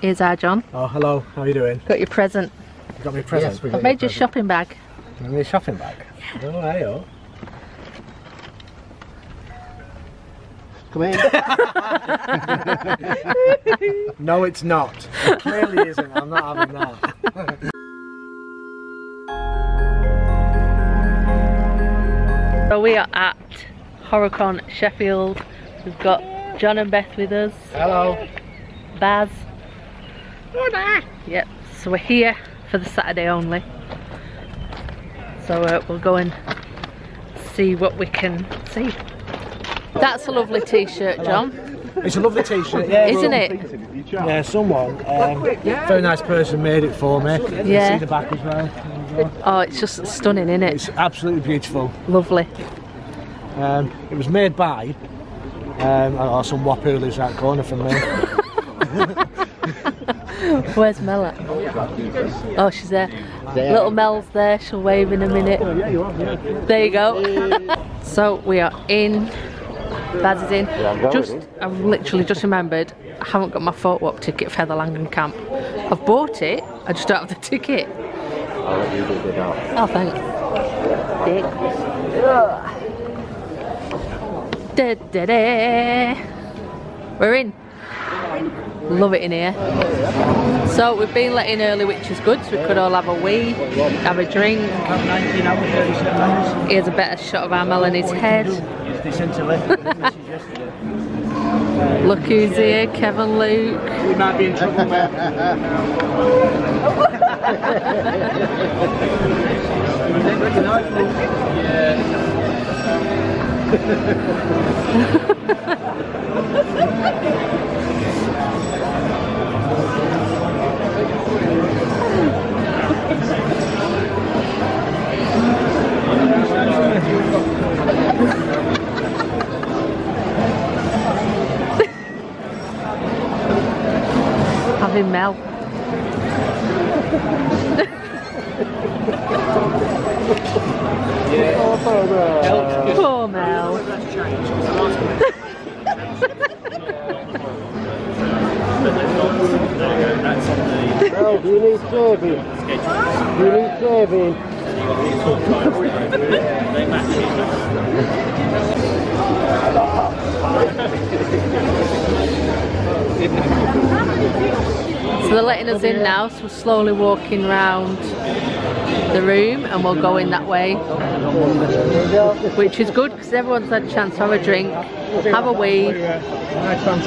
Here's our John. Oh, hello. How are you doing? Got your present. You got me a present? Yes, I've made your, a shopping bag. Give me a shopping bag. Oh, hey, oh. Come in. No, it's not. It clearly isn't. I'm not having that. So we are at HorrorCon Sheffield. We've got John and Beth with us. Hello. Baz. Yep. So we're here for the Saturday only. So uh, we'll go and see what we can see. That's a lovely t-shirt, John. It's a lovely t-shirt. Yeah, Isn't it? Yeah, someone. Um, very nice person made it for me. You Yeah. see the back as well. Oh, it's just stunning, isn't it? It's absolutely beautiful. Lovely. Um, it was made by um, oh, some whop who lives that corner from me. Where's Mel at? Oh, she's there. Little Mel's there. She'll wave in a minute. Oh, there you go. so we are in. Baz is in. Just, I've literally just remembered. I haven't got my photo op ticket for the Langenkamp. I've bought it. I just don't have the ticket. I'll let you dig it out. Oh, thanks. Dick. Da, da, da. We're in. Love it in here. So we've been let in early, which is good. So we could all have a wee, have a drink. Here's a better shot of our Melanie's head. Look who's here, Kevin Luke. We might be in trouble, Having Mel. Poor Mel. Well, do you need saving? Do you need saving? So they're letting us in now, so we're slowly walking round the room and we'll go in that way. Which is good because everyone's had a chance to have a drink, have a wee,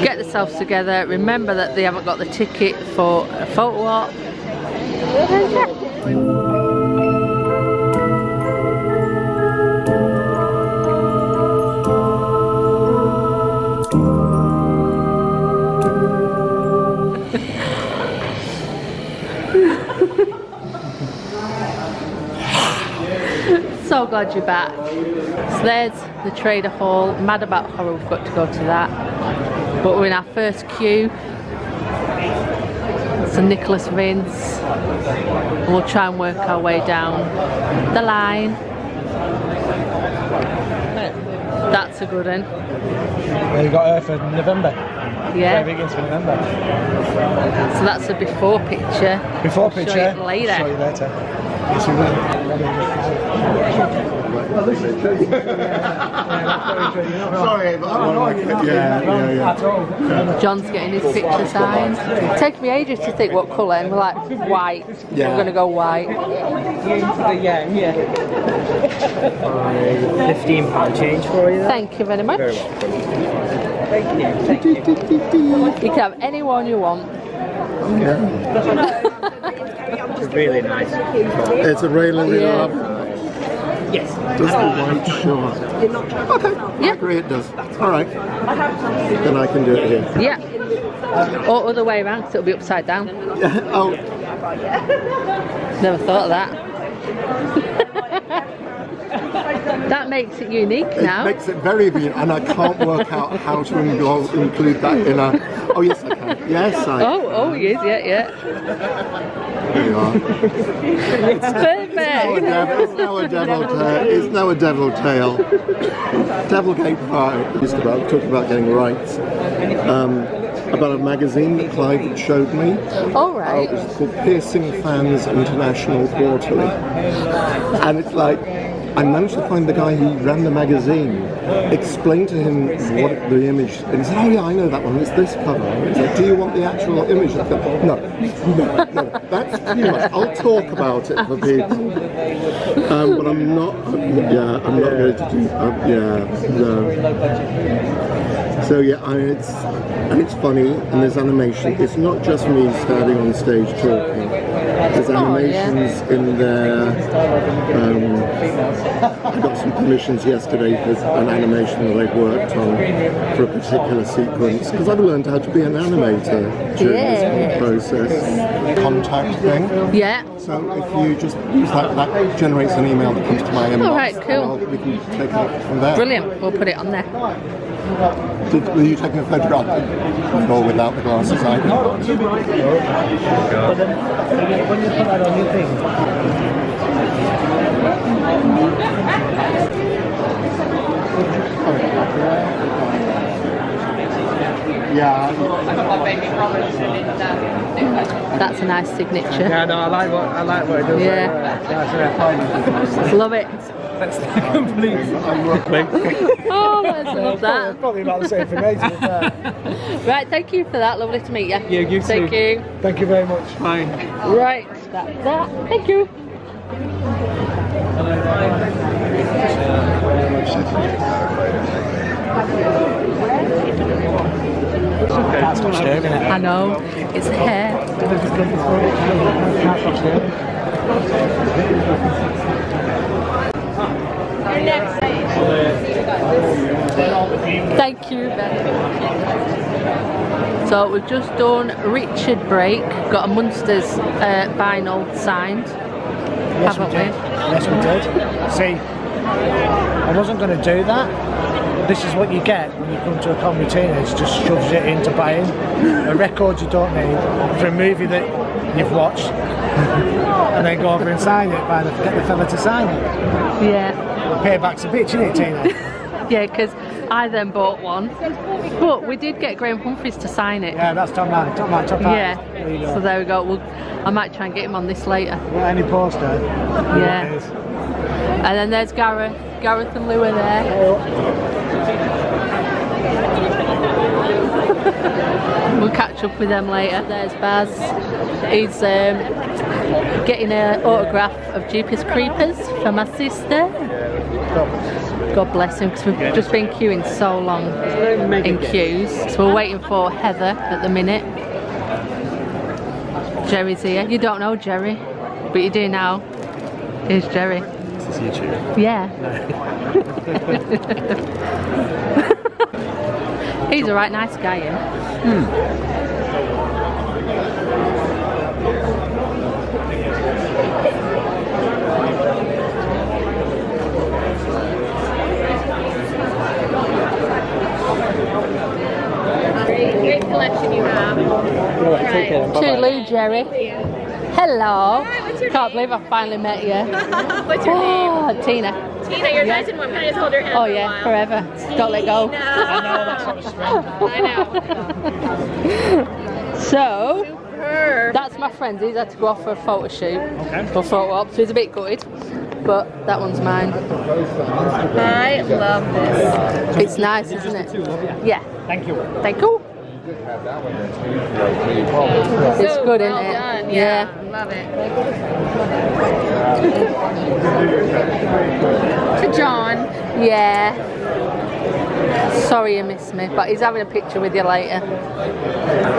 get themselves together, remember that they haven't got the ticket for a photo op. So glad you're back. So there's the Trader Hall. Mad about horror, we've got to go to that. But we're in our first queue. So Nicholas Vince. And we'll try and work our way down the line. That's a good one. Well, you got her for November. Yeah. Very against for November. So that's a before picture. Before I'll picture. Show you later. Show you later. Yes, we will. Sorry, but I don't like it. Yeah, yeah, yeah. John's getting his picture signed. It takes me ages to think what colour, and we're like, white. Yeah. We're going to go white. Fifteen pound change for you. Thank you very much. Thank you. Thank you. You can have anyone you want. It's really nice. It's a really, really Yeah. love. Yes. Does the white show? Okay. Yeah. Agree it does. All right. Then I can do it here. Yeah. Or other way around, 'cause it'll be upside down. oh, Never thought of that. that makes it unique now. it makes it very unique, and I can't work out how to involve, include that in a. Oh yes, I can. Yes, I. Oh, oh, yes, yeah, yeah. There you are. It's perfect. it's now a devil tail. It's now a devil tail. Devilgate Pie. Just about talking about getting rights. Um, about a magazine that Clive showed me. All Oh, right. it was called Piercing Fans International Quarterly. And it's like, I managed to find the guy who ran the magazine, explained to him what the image, and he said, oh yeah, I know that one, it's this cover. He's like, do you want the actual image? I thought, no, no, no, that's too much. I'll talk about it for people. Um, but I'm not, yeah, I'm not going to do, uh, yeah, no. So yeah, I, it's and it's funny and there's animation. It's not just me standing on stage talking. There's Oh, yeah. animations in there. Um, I got some commissions yesterday for an animation that I've worked on for a particular sequence because I've learned how to be an animator during Yeah. this whole process. Contact thing. Yeah. So if you just use that, that generates an email that comes to my inbox. All right, cool. and we can take it from there. Brilliant. We'll put it on there. Did, were you taking a photograph with or without the glasses? I But Yeah. That's a nice signature. Yeah, no, I like what I like what it does. Yeah. That's Love it. That's the complete. Oh, let's love that. probably about the same for me. to be fair. Right, thank you for that. Lovely to meet you. Yeah, you Thank too. you. Thank you very much. Fine. Right, that's that. Thank you. Can't stop staring at it. I know. It's hair. Can't stop staring. Thank you very much. So we've just done Richard Brake, got a Munsters uh, vinyl signed, Yes, haven't we did. Yes, we did. See, I wasn't going to do that. This is what you get when you come to a comedy teenage, just shoves it into buying a record you don't need for a movie that you've watched, and then go over and sign it by the, get the fella to sign it. Yeah, Payback's a bitch, isn't it, Tina? yeah, because I then bought one, but we did get Graham Humphries to sign it. Yeah, that's Tom Man. Tom Man, top Yeah, There so there we go. Well, I might try and get him on this later. Any poster? Yeah. And then there's Gareth. Gareth and Lou are there. we'll catch up with them later. There's Baz. He's um, getting an autograph of Jeepers Creepers for my sister. God bless him, because we've just been queuing so long in queues. So we're waiting for Heather at the minute. Jerry's here. You don't know Jerry, but you do now. Here's Jerry. This is YouTube. Yeah. He's a right nice guy, yeah. Great, great collection you have. Right. Toodaloo, Jerry. Hello. Hi, what's your Can't name? believe I finally met you. What's your name? Oh, Tina. Tina, you're nice and warm. Can I just hold your hand Oh for a yeah, while? forever. Don't let go. Tina. I know. So, Her. that's my friend. He's had to go off for a photo shoot. Okay. For photo op, so he's a bit gutted. But that one's mine. I love this. It's nice, isn't it? Yeah. Thank you. Thank you. It's so good, well isn't it? done. Yeah. Yeah, love it. To John. Yeah. Sorry you missed me, but he's having a picture with you later.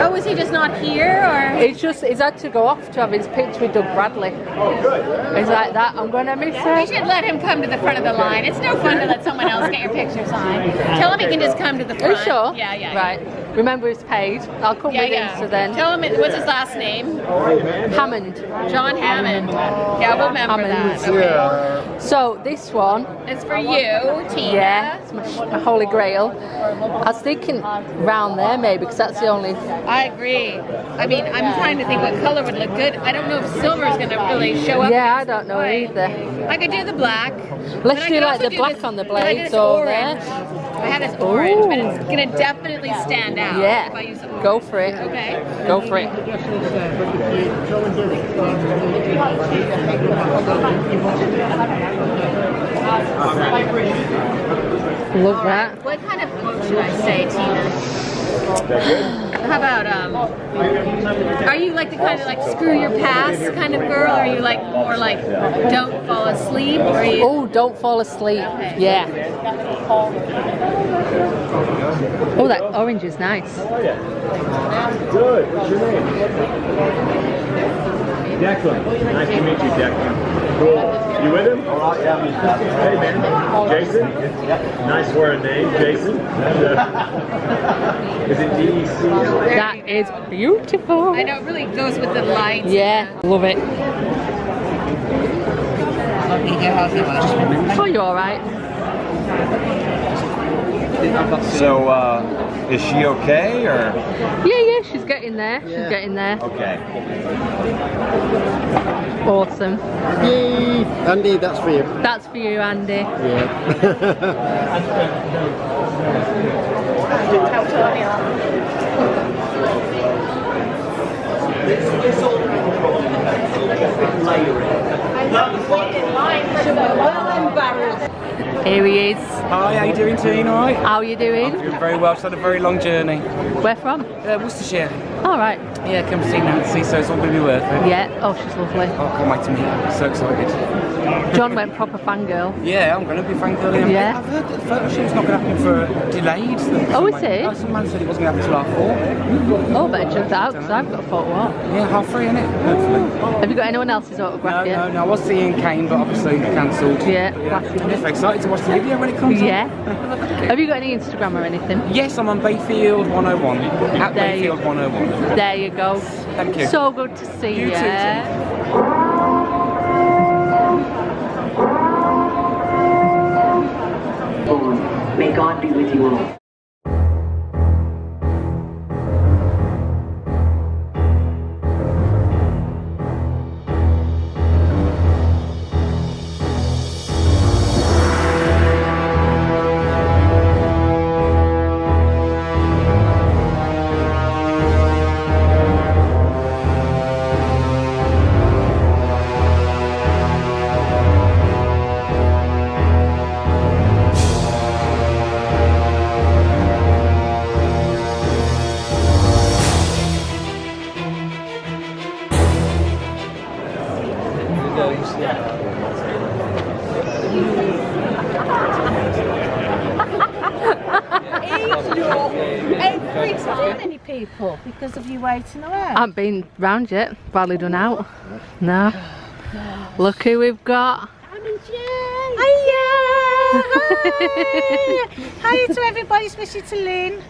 Oh, was he just not here, or? He's just, he's had to go off to have his picture with Doug Bradley. Oh, good. He's like that, I'm gonna miss him. We should let him come to the front of the line. It's no fun to let someone else get your picture signed. Tell him he can just come to the Are front. you sure? Yeah, yeah. Right. Remember he's paid. I'll come Yeah, with yeah. so then. Tell him it, what's his last name? Hammond. John Hammond. Yeah, we'll remember Hammond. that. Okay. So this one, It's for you, Tina. yeah, it's my, my holy grail. I was thinking round there maybe because that's the only. I agree. I mean, I'm trying to think what color would look good. I don't know if silver is going to really show up. Yeah, I don't know either. I could do the black. Let's do like the black on the can I do blades this over orange? there. I had this orange, but it's gonna definitely stand out Yeah. if I use orange. Go for it. Okay. Go for it. Love that. What kind of quote should I say, Tina? How about um? Are you like the kind of like screw your past kind of girl? Or are you like more like don't fall asleep? Or are you? Oh, don't fall asleep. Okay. Yeah. Oh, that orange is nice. Good. What's your name? Declan. Nice to meet you, Declan. Cool. You with him? All right, yeah. Hey, man. Jason? Nice word name, Jason. Is it DEC? That is beautiful. I know it really goes with the lights. Yeah, love it. Oh, you're alright? So, uh, is she okay or? Yeah, yeah, she's getting there. She's getting there. Okay. Awesome. Yay! Andy, that's for you. That's for you, Andy. Yeah. Here he is. Hi, how you doing, Teen? All right? How are you doing? Doing very well. Just had a very long journey. Where from? Uh, Worcestershire. All right. Yeah, come to see Nancy, so it's all going to be worth it. Yeah. Oh, she's lovely. Oh, I can't wait to meet her. So excited. John went proper fangirl. Yeah, I'm going to be fangirling. Yeah. I've heard that the photo shoot's not going to happen for delayed. Oh, is it? Oh, some man said it wasn't going to happen till half four. Oh, better check that out because I've got a photo op. Yeah, half three, innit? Hopefully. Have you got anyone else's autograph no, yet? no. I was seeing Kane, but obviously cancelled. Yeah, Yeah. classic. I'm just excited to watch the video when it comes on. Yeah. Have you got any Instagram or anything? Yes, I'm on Bayfield 101. At There Bayfield 101. There you go. Thank you. So good to see You you. too, May God be with you all. Waiting around. I haven't been round yet. Badly done out. No. Look who we've got. Hiya! Hi! Hi to everybody, especially to Lynn.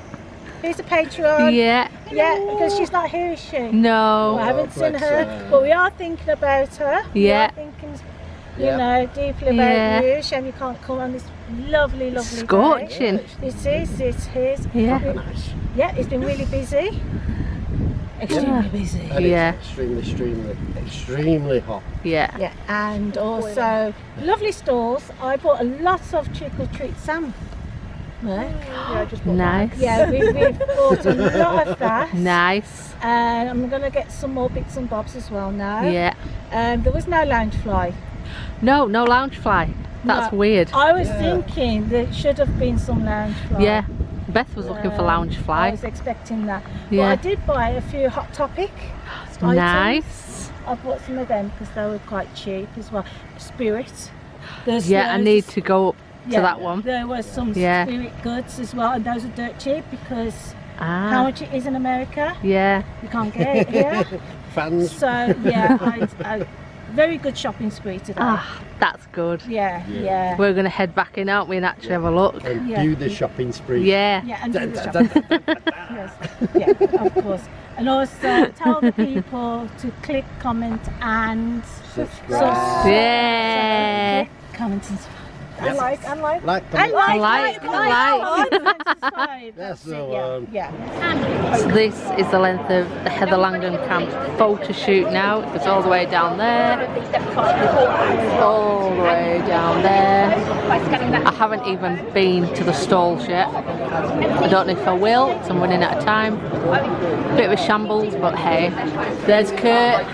Who's a patron. Yeah. Yeah, because she's not here, is she? No. I haven't seen her, but we are thinking about her. We Yeah. are thinking, you know, deeply about Yeah. you. Shame you can't come on this lovely, lovely Scorching. day. Scorching. It is, it is. Yeah. Yeah, it's been really busy. Extremely busy. And Yeah. extremely, extremely, extremely hot. Yeah. Yeah, and also lovely stalls. I bought a lot of trick or treat Sam. Right? Nice. Yeah, we, we've bought a lot of that. Nice. And I'm going to get some more bits and bobs as well now. Yeah. Um, there was no Loungefly. No, no Loungefly. That's No. weird. I was thinking there should have been some lounge fly. Yeah. Beth was looking for lounge lounge I was expecting that. Yeah. But I did buy a few Hot Topic items. Nice. I bought some of them because they were quite cheap as well. Spirit. There's Yeah, I need to go up to that one. There was some Yeah. spirit goods as well, and those are dirt cheap because Ah. how much it is in America, Yeah. you can't get it here. Fans. so yeah, I, I, very good shopping spree today. Ah, that's good. Yeah, yeah, We're gonna head back in, aren't we, and actually have a look. And Yeah. do the shopping spree. Yeah. yeah, and do the shopping. yes, yeah, of course. And also tell the people to click, comment, and Subscribe. Yeah. click, comment, and subscribe. I like, I like. Like the I like, Like, like, like. like. That's That's the it, one. Yeah, um, yeah. So this is the length of the Heather Langdon camp photo shoot now. It goes all the way down there. All the way down there. I haven't even been to the stalls yet. I don't know if I will, so I'm running out of time. Bit of a shambles, but hey. There's Kurt.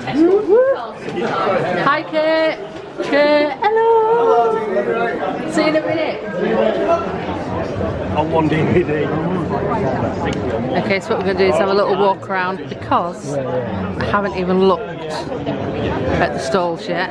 Hi Kurt. Hello. See you in a minute. On one DVD. Okay, so what we're going to do is have a little walk around because I haven't even looked at the stalls yet.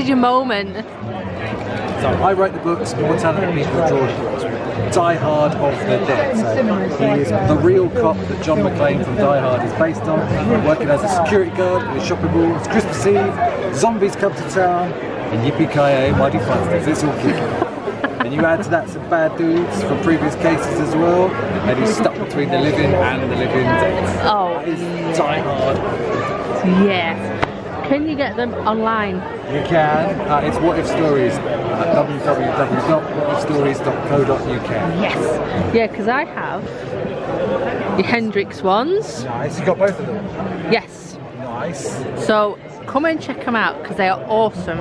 Is your moment. So I write the books, Mortality People draw the books. Die Hard of the Dead. So he is the real cop that John McClane from Die Hard is based on, working as a security guard in a shopping mall. It's Christmas Eve, zombies come to town, and yippee-ki-yay, mighty fun It's all kicking. And you add to that some bad dudes from previous cases as well, and he's stuck between the living and the living dead. Oh, That is Die Hard. yes. Can you get them online? You can. Uh, it's What If Stories at www.whatifstories.co.uk. Yes. Yeah, because I have the Hendrix ones. Nice. You got both of them. Yes. Nice. So come and check them out because they are awesome.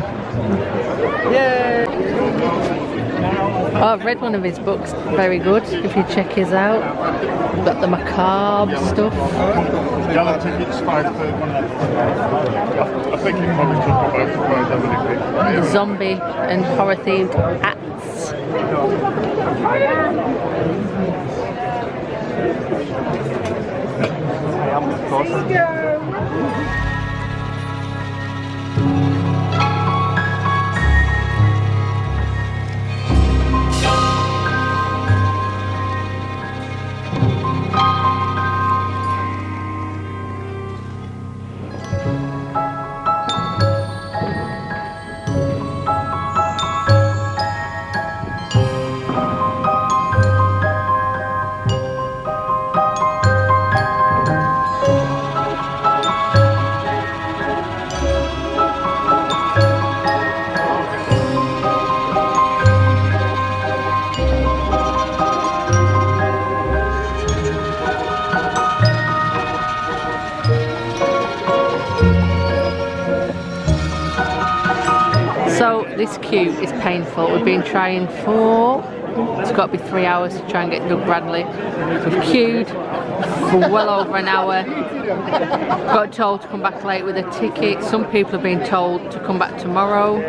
Yay! Oh, I've read one of his books. Very good. If you check his out, We've got the macabre stuff. Yellow tickets, five thirty. I think you probably took them both of those, haven't? The zombie and horror themed hats. So We've been trying for it's got to be three hours to try and get Doug Bradley. We've queued for well over an hour. Got told to come back late with a ticket. Some people have been told to come back tomorrow.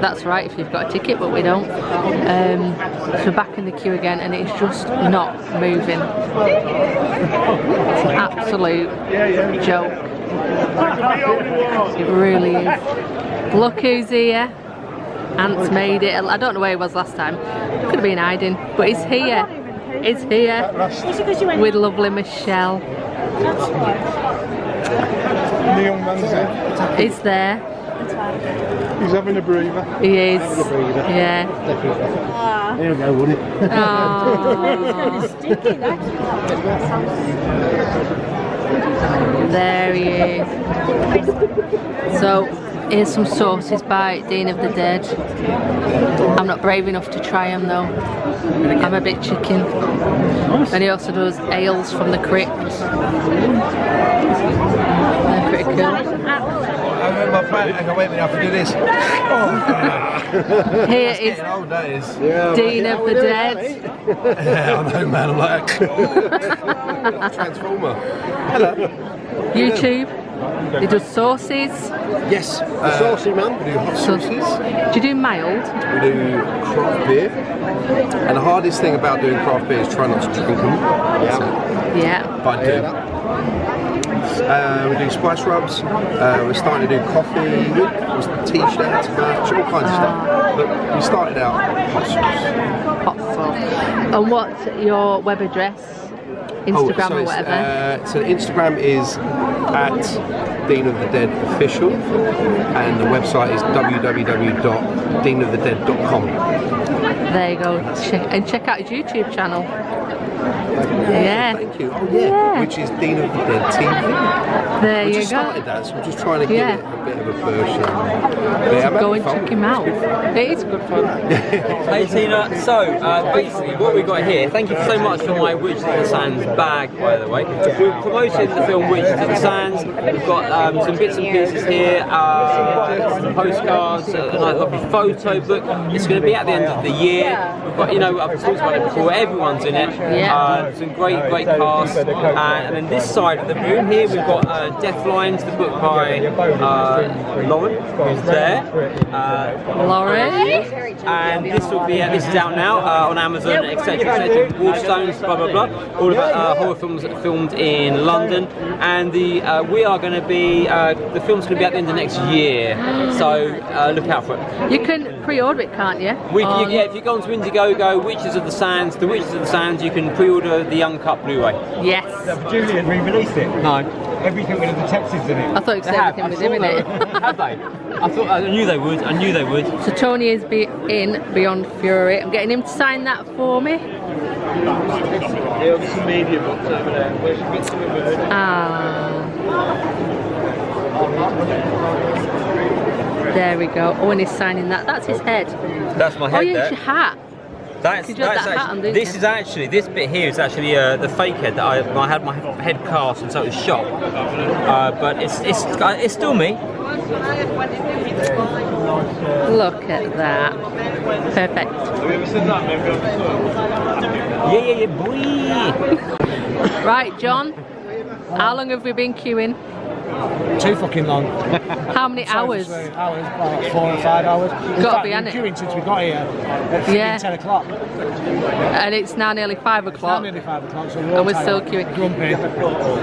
That's right if you've got a ticket, but we don't. Um, so back in the queue again, and it's just not moving. It's an absolute joke. It really is. Look who's here. Ant's made it. I don't know where he was last time. Could have been hiding, but he's here. He's here Is it because you went with lovely Michelle. The young man's in. He's there. He's having a breather. He is. Yeah. Ah. There we go, wouldn't it? Aww. Sticky, that's There he is. So here's some sauces by Dean of the Dead. I'm not brave enough to try them though. I'm a bit chicken. And he also does ales from the crypt. They're pretty cool. I remember my plan. Hang on, wait a minute, I have to do this. Oh, Here That's is getting old, that is. Dean of the Dead. yeah, I know, man. I'm like, Transformer. Hello. YouTube. He do sauces. Yes. Uh, saucy man. We do hot sauces. Do you do mild? We do craft beer. And the hardest thing about doing craft beer is try not to drink them. Yeah. Yeah. But I do. Uh, we do spice rubs. Uh, we're starting to do coffee, t-shirts, merch, all kinds of stuff. But we started out hot sauce. Hot sauce. And what's your web address? Instagram so or whatever. Uh, so Instagram is at Dean of the Dead Official, and the website is www.deanofthedead.com. there you go. Check, and check out his YouTube channel. Yeah. Thank you. Oh, yeah. Yeah. Which is Dean of the Dead TV. There we you just go. started that, so we're just trying to give Yeah. it a bit of a push. And, yeah, I'm Go and fun. check him out. It is good fun. Hey Tina, so uh, basically what we've got here, thank you so much for my Witches of the Sands bag by the way. We're promoting the film Witches of the Sands, we've got um, some bits and pieces here, uh, some postcards, a nice lovely photo book. It's going to be at the end of the year. We've got, you know, I've talked about it before, everyone's in it. Yeah. Uh, some great, great cast. Uh, and then this side of the room here we've got uh, Death Lines, the book by uh, Lauren, who's there. Uh, Lauren. and this will be uh, this is out now uh, on Amazon, etc. etc. Waterstones, blah blah blah. All of uh, horror films filmed in London, and the uh, we are going to be uh, the film's going to be at the end of next year, so uh, look out for it. You can pre-order it, can't you? We, you, On- yeah, if you go onto Indiegogo, Witches of the Sands, the Witches of the Sands, you can pre-order the Uncut Blu-ray. Yes. Julian re-released it. No. Everything with the detectives in it. I thought you said They have, everything was I him in it. Have they? I thought I knew they would. I knew they would. So Tony is be in Beyond Fury. I'm getting him to sign that for me. There's some media books over there. Where's your bits of it? Ah. There we go. Oh, and he's signing that. That's his head. That's my head. Oh, yeah, there. it's your hat. That's, that's that actually, this you? is actually this bit here is actually uh, the fake head that I, I had my head cast and so it was shot. Uh, but it's it's it's still me. Look at that. Perfect. Have you ever seen that? Maybe Yeah yeah yeah boy. Right, John. How long have we been queuing? Too fucking long. How many Sorry hours? Hours, about four or five hours. In Gotta fact, be, we've been queuing since we got here at Yeah. yeah. 10 o'clock. And it's now nearly five It's now o'clock. nearly five o'clock, so we're all And we're still queuing. Grumpy.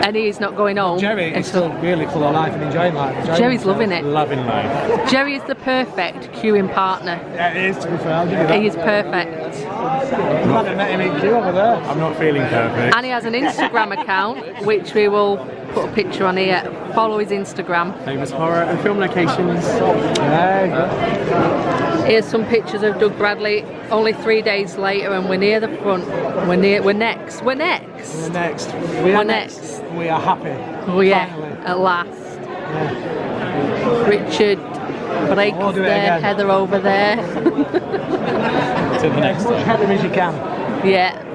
And he's not going home. Jerry is still really full of life and enjoying life. enjoying Jerry's himself. loving it. Loving life. Jerry is the perfect queuing partner. Yeah, it is to be fair. I'll give you that. He is perfect. I'm met him in queue over there. I'm not feeling perfect. And he has an Instagram account, which we will put a picture on here. Follow his Instagram. Famous horror and film locations. There you go. Here's some pictures of Doug Bradley. Only three days later, and we're near the front. We're near. We're next. We're next. We're next. We We're are next. We are happy. Oh yeah, Finally. at last. Richard Brake We'll there, again. Heather over there. To the next As much Heather as you can. yeah.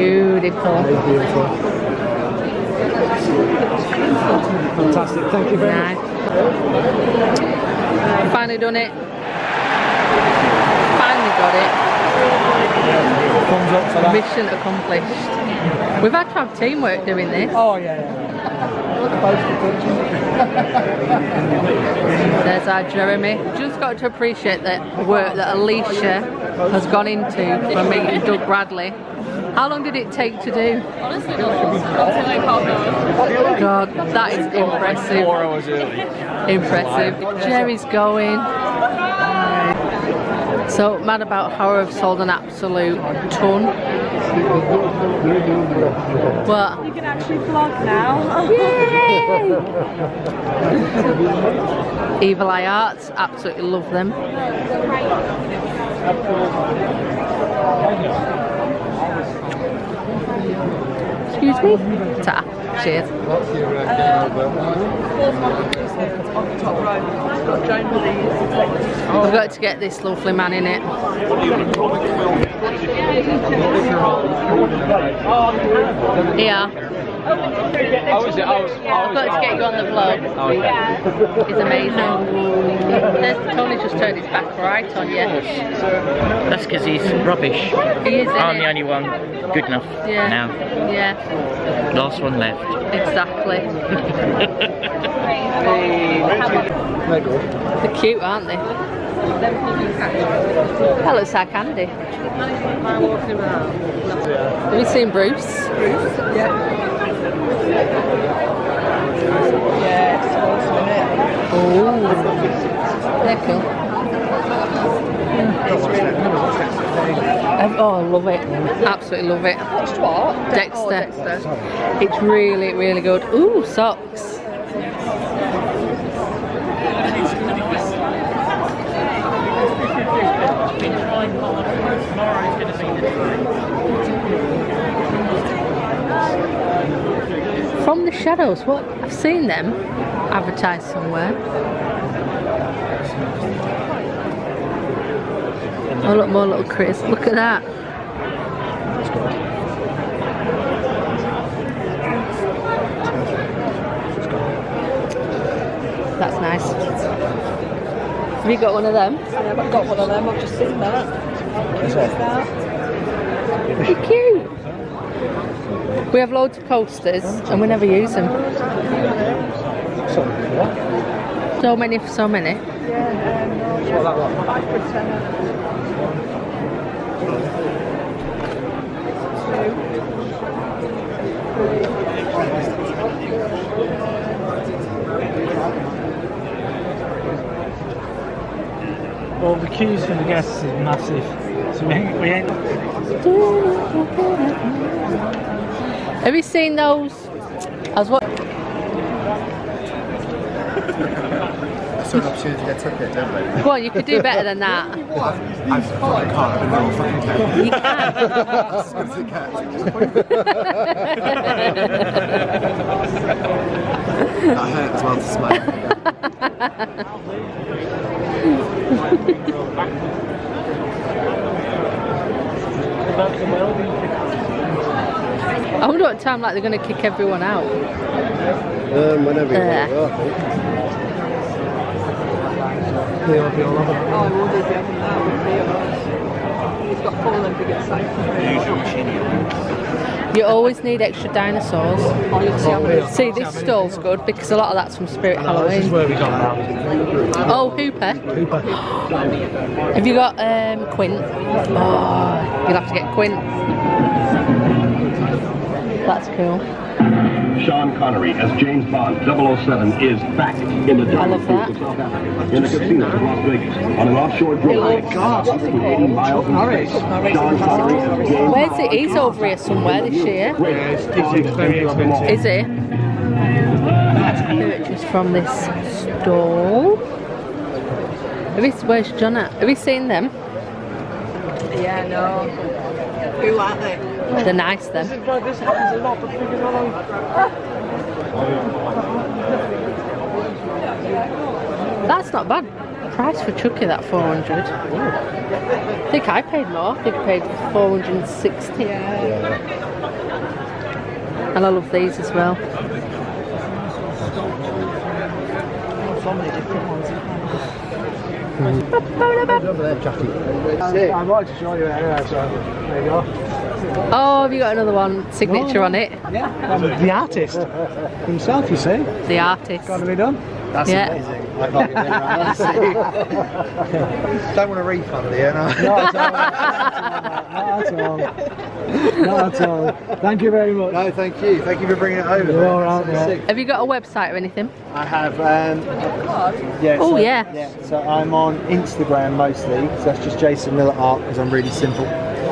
Beautiful. Beautiful. Fantastic. Thank you very much. Nice. Finally done it. Finally got it. Thumbs up for that. Mission accomplished. We've had to have teamwork doing this. Oh yeah. yeah. There's our Jeremy. Just got to appreciate the work that Alicia has gone into for meeting Doug Bradley. How long did it take to do? Honestly, not until like half an hour. God, that is impressive. Four hours early. Impressive. Jerry's going. So, Mad About Horror have sold an absolute ton. What? You can actually vlog now. Evil Eye Arts, absolutely love them. Excuse me? Ta. Cheers. I've got to get this lovely man in it. Yeah. Oh, is it? Oh, I've got to get you on the vlog. It's amazing. There's, Tony just turned his back right on you. That's because he's rubbish. He is, I'm he? the only one good enough Yeah. now. Yeah, Last one left. exactly. They're cute, aren't they? That looks like Andy. Have you seen Bruce? Yeah, Oh, they're. Um, oh, I love it. Absolutely love it. Watched what? Dexter. Oh, Dexter. It's really, really good. Ooh, socks. From the shadows. What? I've seen them advertised somewhere. Oh, look, more little critters. Look at that. That's nice. Have you got one of them? Yeah, I've got one of them. I've just seen that. Cute as that. They're cute. We have loads of coasters and we never use them. So many for so many. Well, the queues for the guests is massive. So we ain't, we ain't Have you seen those? I was what? That's an opportunity to get ticket, don't we? Go on, you could do better than that. I fucking can't. I don't fucking. You can. As good as that hurt as well to smile. I wonder what time like they're going to kick everyone out. Um, whenever you Uh. want, I think. Oh, I wonder if you have that with three of us. He's got four Olympic excitement. You always need extra dinosaurs. Oh, you'll see how many- See, this stall's good because a lot of that's from Spirit No, this is Halloween. where we got that. Oh, Hooper. Hooper. Have you got um, Quint? Oh, you'll have to get Quint. That's cool. Sean Connery as James Bond 007 is back in the I love jungle of South Africa, in the casinos of Las Vegas, on an offshore drone line, up to 80 miles in space. Sean Connery as James Where's it? He's over here somewhere this year. it's, it's very expensive. Is he? Purchased from this stall. Have you, where's John at? Have you seen them? Yeah, no. Who are they? They're nice them. This happens a lot, but figures That's not bad. Price for Chucky, that 400. I think I paid more. I think I paid 460. And I love these as well. So many different ones. Over there, Jackie. I wanted to show you it anyway, so there you go. Oh, have you got another one? Signature on it? Yeah. Um, the artist himself, you see. The artist. Got to be done. That's Yeah. amazing. I can't get around that. Don't want a refund here, no? Not at all. Not at all. Thank you very much. No, thank you. Thank you for bringing it over. You're all right, mate. Have you got a website or anything? I have, um, yeah. Oh, so, yeah. Yeah, so I'm on Instagram mostly, so that's just Jason Miller Art because I'm really simple.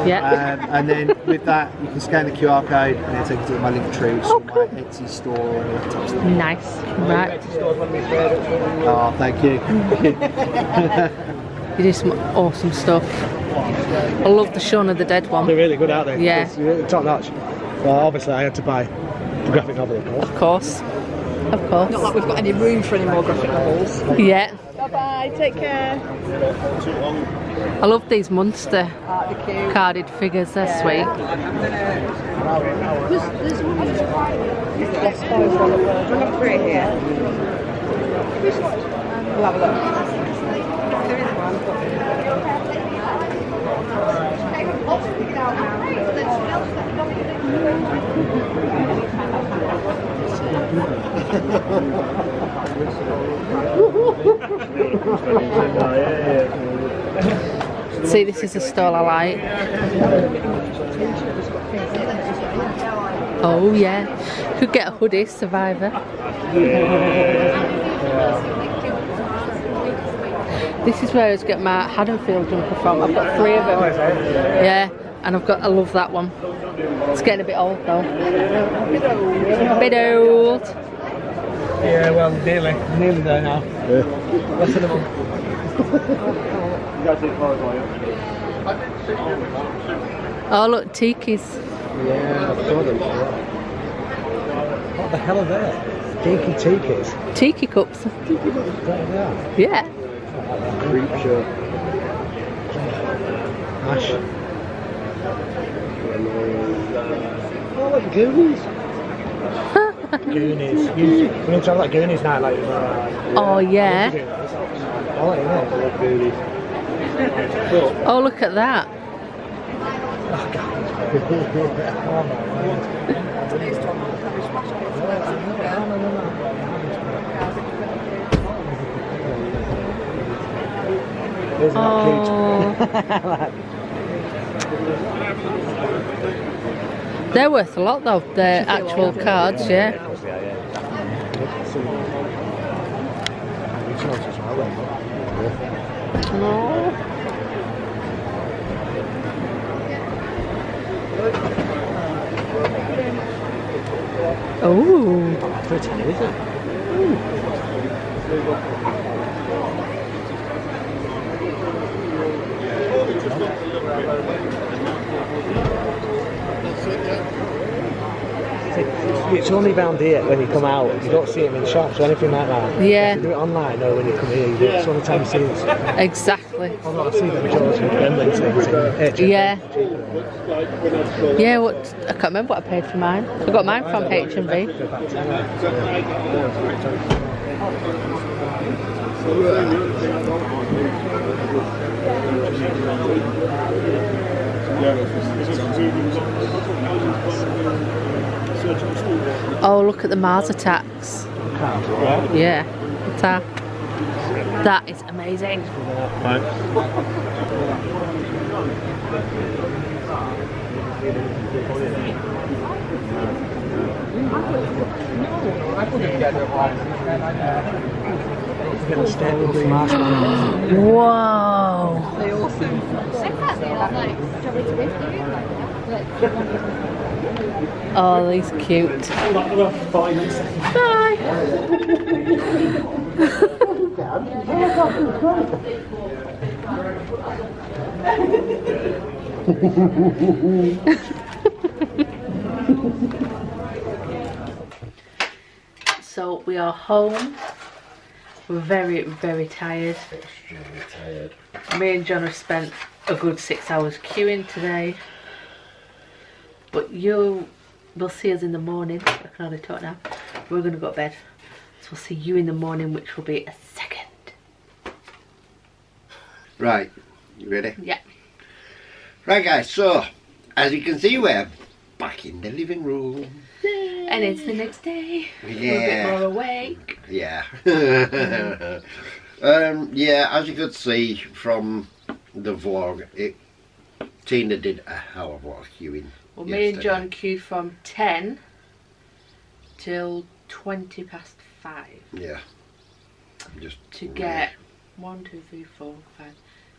Yeah. Um, and then with that, you can scan the QR code and it'll take you to my Linktree, which Oh, is my Etsy store and all that type of stuff. Nice. Right. Oh, thank you. You do some awesome stuff. I love the Shaun of the Dead one. They're really good, aren't they? Yeah. It's really top notch. Well, obviously, I had to buy the graphic novel, of course. Of course. Of course. Not like we've got any room for any more graphic novels. Yeah. Bye bye, take care. I love these monster they're cute. carded figures. They're sweet. There's, there's one. Yes, there's one. Do you want three here? We'll have a look. There is one. See, this is a stall I like. Oh yeah. Could get a hoodie, Survivor. This is where I was getting my Haddonfield jumper from. I've got three of them. Yeah, and I've got, I love that one. It's getting a bit old though. A Bit old. Yeah, well, nearly, nearly there now. Less than a month. Oh look, tiki's. Yeah, I saw them. What the hell are they? Dinky tikis. Tiki cups. Yeah. Yeah. Creep show. Ash. Oh, look, Goonies. Goonies. You, we need to have like Goonies night, like. Uh, Oh yeah. I like it. I like Goonies. Oh look at that. There's Oh. They're worth a lot though, the actual cards, yeah. No. Oh. Pretty, is it? It's only round here when you come out. You don't see them in shops or anything like that. Yeah. You do it online though when you come here. You do it. It's the only time you see it. Exactly. Although I see them George and Gremlins things in HMV. Yeah. Yeah, what I can't remember what I paid for mine. I got mine from HMV. Oh, look at the Mars attacks. Yeah. That, that is amazing. Whoa. Oh, he's cute. Bye. so we are home. We're very, very tired. Extremely tired. Me and John have spent a good six hours queuing today. But you will see us in the morning. I can only talk now. We're going to go to bed. So we'll see you in the morning, which will be a second. Right, you ready? Yeah. Right, guys. So, as you can see, we're back in the living room. And it's the next day. We're a Yeah. bit more awake. Yeah. um, yeah, as you could see from the vlog, it Tina did a hell of a lot of queuing. Well, me and. John queued from 10 till 20 past 5 Yeah. Just to get one, two, three, four, five,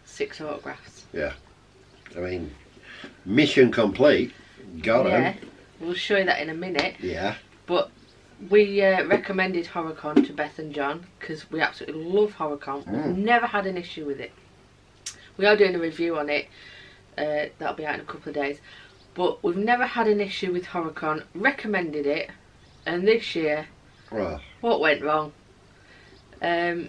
six autographs. Yeah. I mean, mission complete. Got yeah, him. we'll show you that in a minute. Yeah. But we uh, recommended HorrorCon to Beth and John because we absolutely love HorrorCon. We've Mm. never had an issue with it. We are doing a review on it. Uh, that'll be out in a couple of days. But we've never had an issue with HorrorCon. Recommended it, and this year, Well, what went wrong? Um,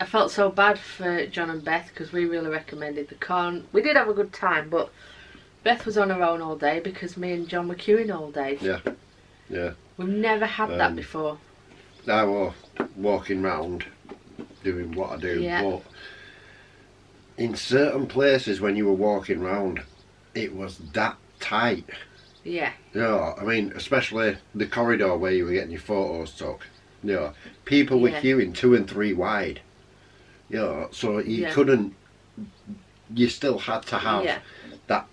I felt so bad for John and Beth because we really recommended the con. We did have a good time, but Beth was on her own all day because me and John were queuing all day. yeah. Yeah. We've never had that Um, before. I was walking round doing what I do, Yeah. but in certain places when you were walking round, it was that tight. Yeah. You know, I mean, especially the corridor where you were getting your photos took. You know, people were Yeah. queuing two and three wide. You know, so you Yeah. couldn't. You still had to have Yeah. that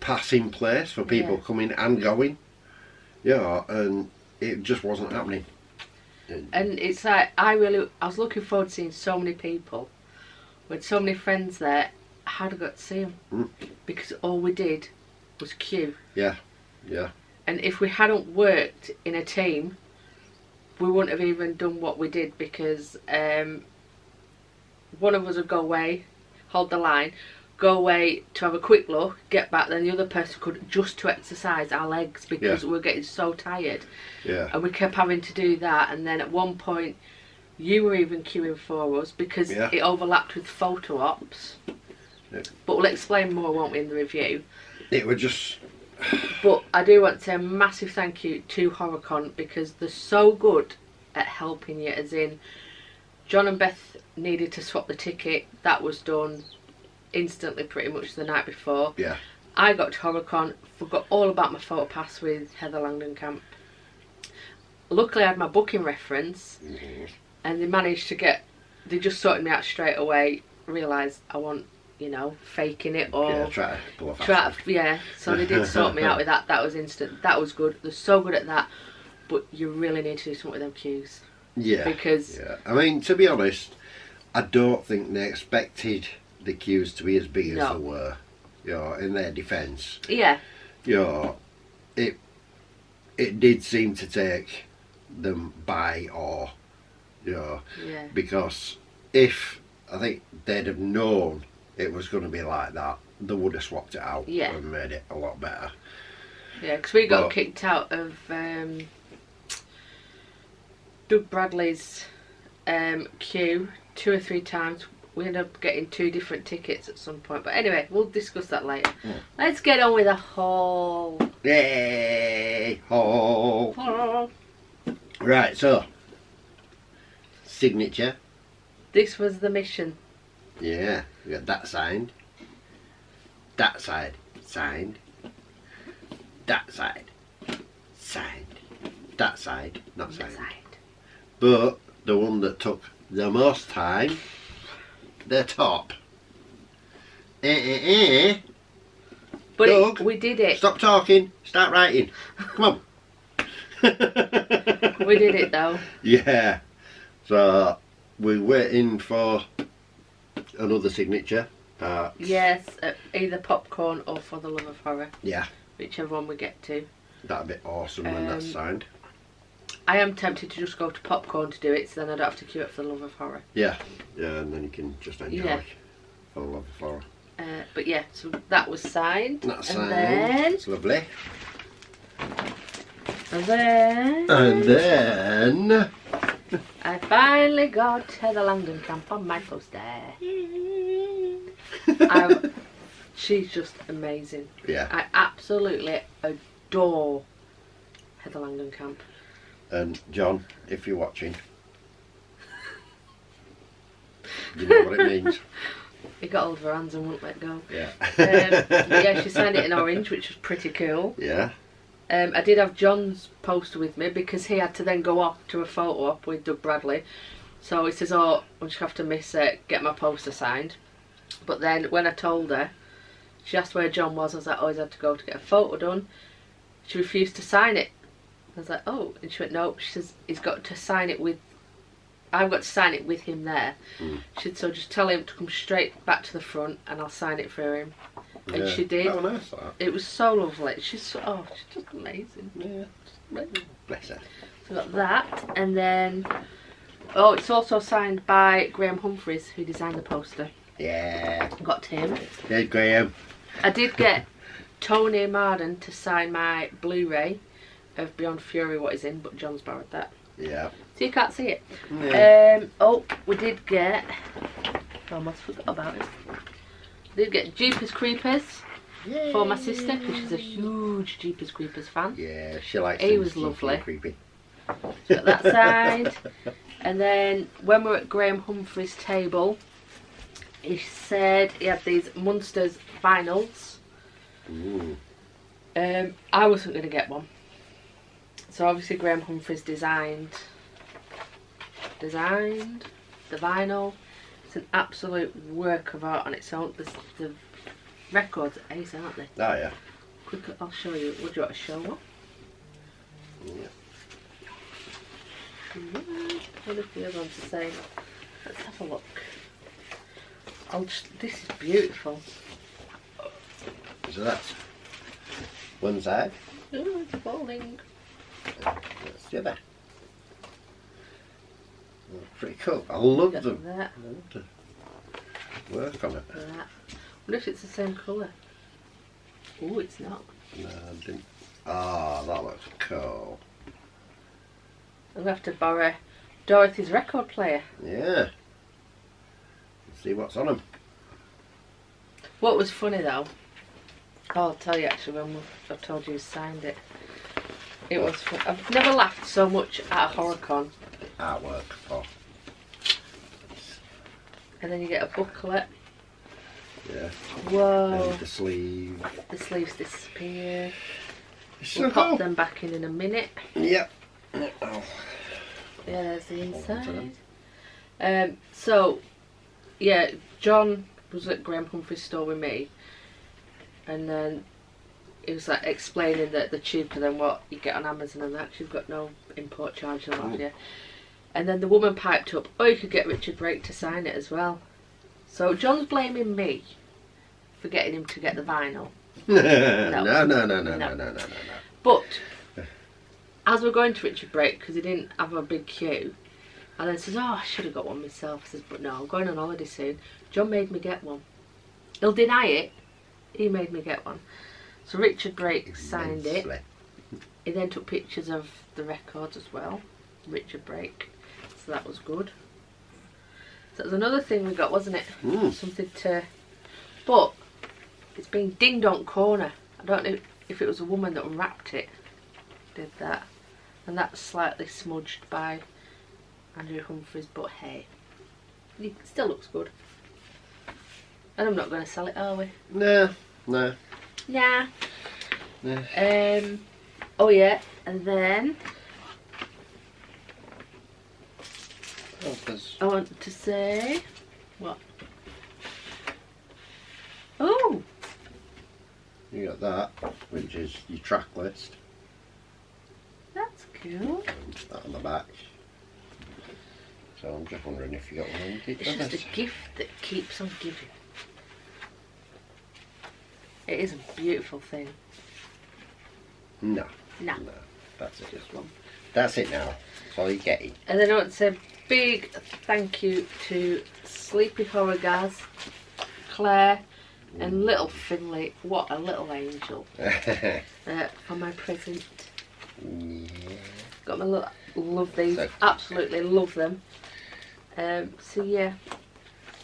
passing place for people coming and going. Yeah, and it just wasn't happening. And it's like I really, I was looking forward to seeing so many people, with so many friends there. How'd I got to see them? Mm. Because all we did was queue. Yeah, yeah, And if we hadn't worked in a team, we wouldn't have even done what we did because um, one of us would go away, hold the line, go away to have a quick look, get back, then the other person could just to exercise our legs because Yeah. we were getting so tired. yeah. And we kept having to do that. And then at one point, you were even queuing for us because Yeah. it overlapped with photo ops. Yeah. But we'll explain more, won't we, in the review. It was just But I do want to say a massive thank you to HorrorCon because they're so good at helping you. As in, John and Beth needed to swap the ticket. That was done instantly, pretty much the night before. yeah, I got to HorrorCon, forgot all about my photo pass with Heather Langenkamp. Luckily, I had my booking reference, mm-hmm. and they managed to get. They just sorted me out straight away. Realised I want, you know, faking it or yeah. Try to pull off. try to, yeah. So they did sort me out with that. That was instant. That was good. They're so good at that. But you really need to do something with them queues. Yeah, Because yeah. I mean, to be honest, I don't think they expected the queues to be as big as No. they were. You know, in their defence, yeah, you know, it it did seem to take them by awe. You know, yeah, because if I think they'd have known it was going to be like that, they would have swapped it out Yeah. and made it a lot better. yeah. Because we got But- kicked out of um, Doug Bradley's um, queue two or three times. We ended up getting two different tickets at some point. But anyway, we'll discuss that later. Let's get on with the haul. Yay! Haul. Right, so signature. This was the mission. Yeah, we got that signed. That side signed. That side signed. That side not signed. But the one that took the most time, the top. Eh eh eh. But it- we did it. Stop talking. Start writing. Come on. We did it though. Yeah. So we're waiting for another signature. Uh, Yes, uh, either popcorn or for the love of horror, yeah, whichever one we get to. that'd be awesome when that's Um, signed. I am tempted to just go to popcorn to do it, so then I don't have to queue up for the love of horror. Yeah, yeah, and then you can just enjoy Yeah. for the love of horror. Uh, but yeah, so that was signed. That's and signed. Then, It's lovely. and then, And then I finally got Heather Langenkamp on my poster. um, she's just amazing. Yeah. I absolutely adore Heather Langenkamp. and John, if you're watching, you know what it means. He got hold of her hands and wouldn't let go. Yeah. Um, yeah, she signed it in orange, which was pretty cool. Yeah. Um, I did have John's poster with me because he had to then go off to a photo op with Doug Bradley. So he says, "Oh, I'm just have to miss it. Get my poster signed." But then when I told her, she asked where John was. As I was like, "Oh, he's had to go to get a photo done." She refused to sign it. I was like, "Oh," and she went, "No." She says, "He's got to sign it with." I've got to sign it with him there. She said, "So just tell him to come straight back to the front, and I'll sign it for him." And Yeah. she did. Oh, nice, that. It was so lovely. She's so, oh, she's just amazing. Yeah. Amazing. Bless her. So got that, and then oh, it's also signed by Graham Humphreys, who designed the poster. Yeah. Got him. There's Graham. I did get Tony Marden to sign my Blu-ray of Beyond Fury. What is in, but John's borrowed that, Yeah. so you can't see it. Yeah. Um. Oh, we did get. I almost forgot about it. Did get Jeepers Creepers for my sister because she's a huge Jeepers Creepers fan. Yeah, she likes He things was lovely. creepy. So got that side. And then when we were at Graham Humphrey's table, he said he had these Munsters vinyls. Ooh. Um, I wasn't going to get one. So obviously Graham Humphreys designed designed the vinyl. It's an absolute work of art on its own. The, the records are ace, aren't they? Oh, yeah. Quick, I'll show you. Would you like to show one? Yeah. What if the other one's the same? Let's have a look. Oh, I'll just, this is beautiful. So that's one side. Oh, it's falling. That's the other. Oh, Pretty cool. I love them. that. I love to work on it. That. Wonder if it's the same colour. Oh, it's not. No, I didn't. Ah, that looks cool. I'll have to borrow Dorothy's record player. Yeah. Let's see what's on them. What was funny though, oh, I'll tell you actually when I've told you who signed it. It was. Fun. I've never laughed so much at a HorrorCon. Artwork for. And then you get a booklet. Yeah. Whoa. And the sleeve. The sleeves disappear. It's We'll so pop cool. them back in in a minute. Yep. Oh. Yeah, there's the on inside. Um, so, yeah, John was at Graham Humphrey's store with me, and then he was like explaining that the cheaper than what you get on Amazon and that you've got no import charge and what have you. And then the woman piped up, "Oh, you could get Richard Brake to sign it as well." So John's blaming me for getting him to get the vinyl. no, no, no, no, no, no, no, no, no. no. But as we're going to Richard Brake, because he didn't have a big queue, and then says, "Oh, I should have got one myself." I says, "But no, I'm going on holiday soon." John made me get one. He'll deny it. He made me get one. So Richard Brake signed it. He then took pictures of the records as well. Richard Brake. So that was good. So that was another thing we got, wasn't it? Mm. Something to. But it's been ding dong corner. I don't know if it was a woman that unwrapped it. Did that. And that's slightly smudged by Andrew Humphreys, but hey. It still looks good. And I'm not going to sell it, are we? No, no, Nah. no. Um. Oh yeah, and then Oh, 'cause I want to say what? Oh, you got that, which is your track list. that's cool. And that on the back. So I'm just wondering if you got one of It's just a gift that keeps on giving. It is a beautiful thing. No, No. no, that's it. Just one. That's it now. That's all you're getting. And then I want to say a big thank you to Sleepy Horror Gaz, Claire, and little Finley. What a little angel. uh, for my present. Got my little, love these. So- Absolutely love them. Um, so yeah,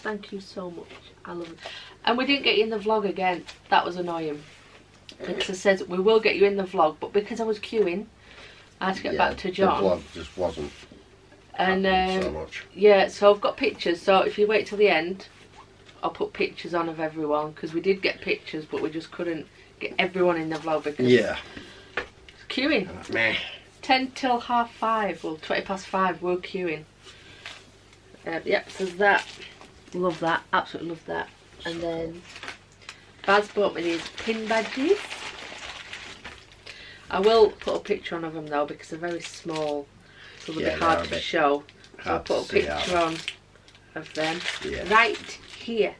thank you so much. I love it. And we didn't get you in the vlog again. That was annoying. Because it says we will get you in the vlog, but because I was queuing, I had to get Yeah, back to John. The vlog just wasn't And um, so much. yeah, so I've got pictures. So if you wait till the end, I'll put pictures on of everyone because we did get pictures, but we just couldn't get everyone in the vlog because Yeah. it's queuing. Meh. Ten till half five, well twenty past five, we're queuing. Uh, yep, so that. Love that, absolutely love that. And then Baz bought me these pin badges. I will put a picture on of them though because they're very small, so they'll Yeah, be hard to show. So I'll put a picture on of them Yeah. right here.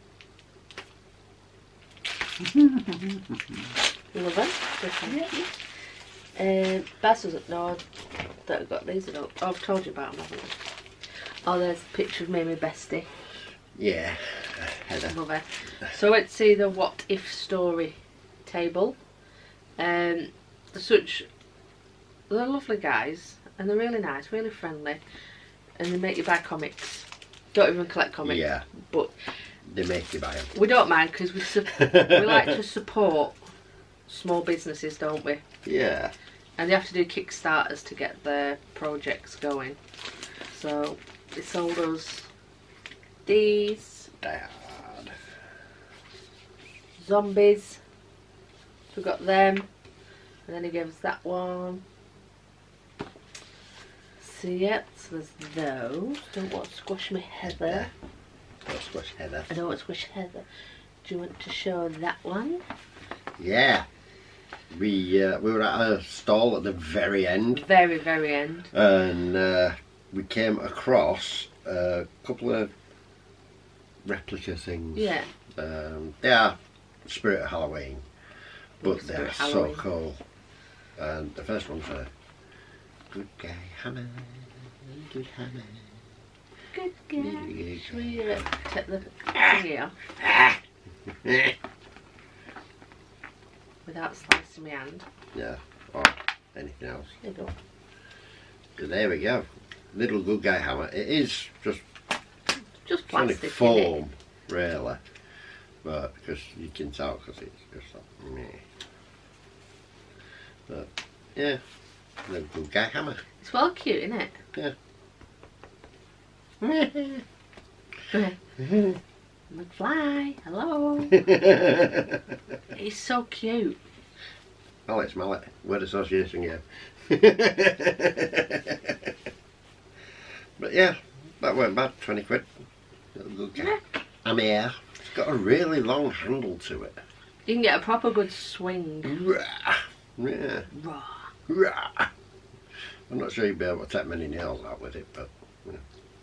Love them. Definitely. Um, Baz doesn't know that I've got these. I oh, I've told you about them, haven't I? Oh, there's a picture of me and my bestie. Yeah. Heather. Love her. So let's see the what if story table. Um, they're such they're lovely guys and they're really nice, really friendly, and they make you buy comics. Don't even collect comics. Yeah. But They make you buy them. we don't mind because we su- we like to support small businesses, don't we? Yeah. And they have to do kickstarters to get their projects going. So they sold us these Dad. zombies. So we got them. And then he gave us that one. So yep, so there's those. Don't want to squash my heather. Don't squish Heather. I don't want to squish heather. Do you want to show that one? Yeah. we uh, we were at a stall at the very end, Very, very end. and uh, we came across a couple of replica things. Yeah. Um, they are Spirit of Halloween, but Spirit they're so cool. And the first one's a good guy hammer, good hammer. Good girl. Should we uh, take the Ah. thingy off without slicing my hand? Yeah, or anything else. There. So there we go. Little good guy hammer. It is just Just plastic. foam, really. But because you can tell because it's just like meh. But yeah, little good guy hammer. It's well cute, isn't it? Yeah. McFly, hello. He's so cute. Alex Mallet, word association game. but yeah, that weren't bad, 20 quid. Good. I'm here. It's got a really long handle to it. You can get a proper good swing. Yeah. Raw. I'm not sure you'd be able to take many nails out with it, but yeah.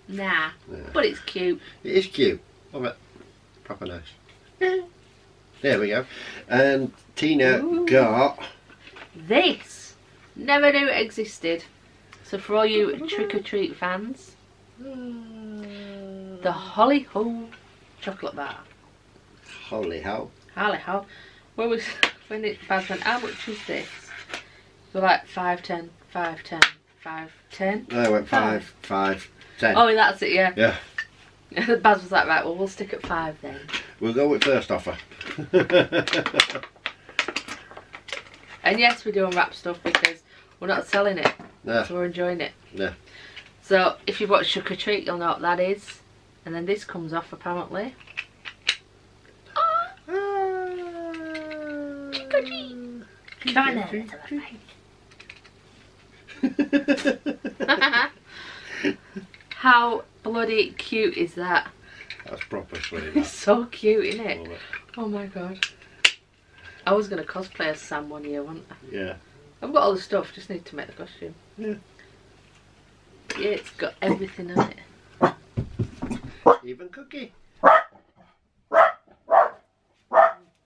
Nah, Yeah. but it's cute. it is cute. Love it. Proper nice. there we go. And Tina got This never knew it existed. So for all you trick or treat fans, the Holly Ho chocolate bar. Holy hell. Holly Ho. When was when it Baz went, how much is this? We're like five ten, five ten, five ten. I went five, five, ten. Oh, that's it, yeah. Yeah. Baz was like, right, well, we'll stick at five then. We'll go with first offer. And yes, we do unwrap stuff because we're not selling it. Yeah. So we're enjoying it. Yeah. So if you've watched Trick or Treat, you'll know what that is. And then this comes off apparently. Ah. Trick or treat. Come on then, How bloody cute is that? That's proper sweet. It's so cute, isn't it? It. Oh my god. I was going to cosplay as Sam one year, wasn't I? Yeah. I've got all the stuff, just need to make the costume. Yeah. Yeah, it's got everything on it. Even cookie.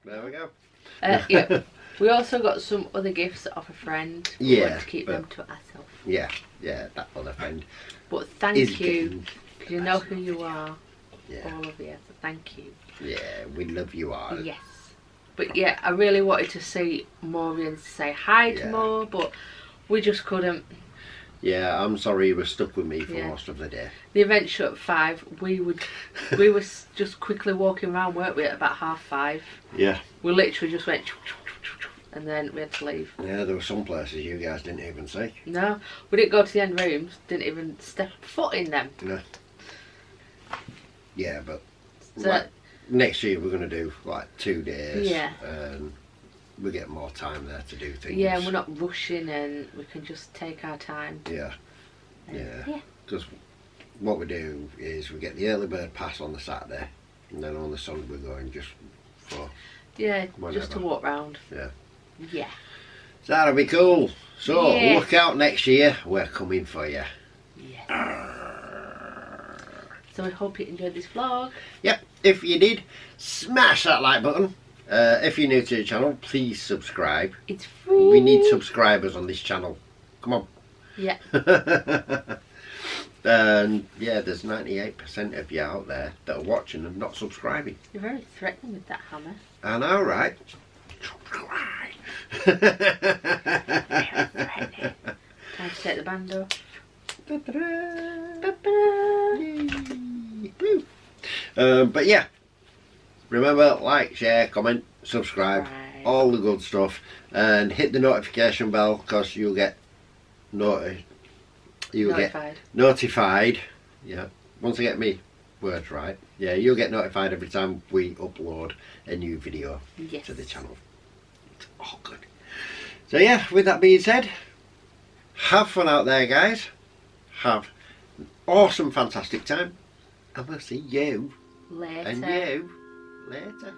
There we go. Uh, yeah. We also got some other gifts off a friend. We Yeah, to keep them to ourselves. Yeah, yeah, that other friend. But thank is you, because you know who you are, Yeah. all of you. So thank you. Yeah, we love you all. Yes. But yeah, I really wanted to see and say hi to Yeah. Mo, but we just couldn't. Yeah, I'm sorry you were stuck with me for Yeah. most of the day. The event shut at five. We would, we were just quickly walking around, weren't we? At about half five. Yeah. We literally just went, and then we had to leave. Yeah, there were some places you guys didn't even see. No, we didn't go to the end rooms. Didn't even step foot in them. No. Yeah, but So- like, next year we're going to do like two days. Yeah. And we get more time there to do things. Yeah, we're not rushing, and we can just take our time. Yeah. Yeah. Yeah. Because what we do is we get the early bird pass on the Saturday, and then on the Sunday we're going just for. Yeah, just to walk round. Yeah. Yeah. So that'll be cool. So Yeah. look out next year. We're coming for you. So I hope you enjoyed this vlog. Yep. If you did, smash that like button. Uh, if you're new to the channel, please subscribe. It's free. We need subscribers on this channel. Come on. Yeah. and yeah, there's 98% of you out there that are watching and not subscribing. You're very threatening with that hammer. I know, right? Time to take the band off. Um, but yeah, remember like, share, comment, subscribe, all the good stuff, and hit the notification bell because you'll get noti- you'll Notified. get notified. Yeah, once I get me words right, yeah, you'll get notified every time we upload a new video Yes. to the channel. It's all good. So yeah, with that being said, have fun out there, guys. Have an awesome, fantastic time, and we'll see you Later. and you later.